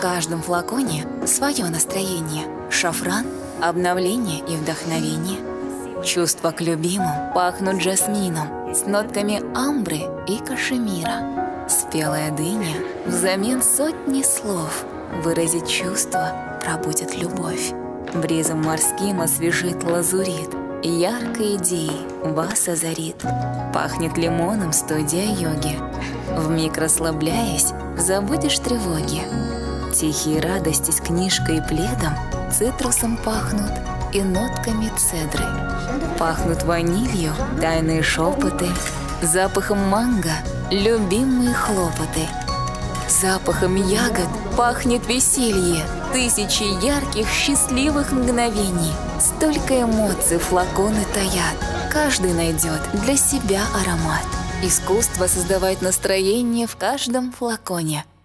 Каждом флаконе свое настроение. Шафран – обновление и вдохновение. Чувства к любимым пахнут жасмином с нотками амбры и кашемира. Спелая дыня взамен сотни слов выразить чувство пробудет любовь. Бризом морским освежит лазурит, яркой идеей вас озарит. Пахнет лимоном студия йоги. Вмиг расслабляясь, забудешь тревоги. Тихие радости с книжкой и пледом цитрусом пахнут и нотками цедры. Пахнут ванилью тайные шепоты, запахом манго любимые хлопоты. Запахом ягод пахнет веселье, тысячи ярких счастливых мгновений. Столько эмоций флаконы таят, каждый найдет для себя аромат. Искусство создавать настроение в каждом флаконе –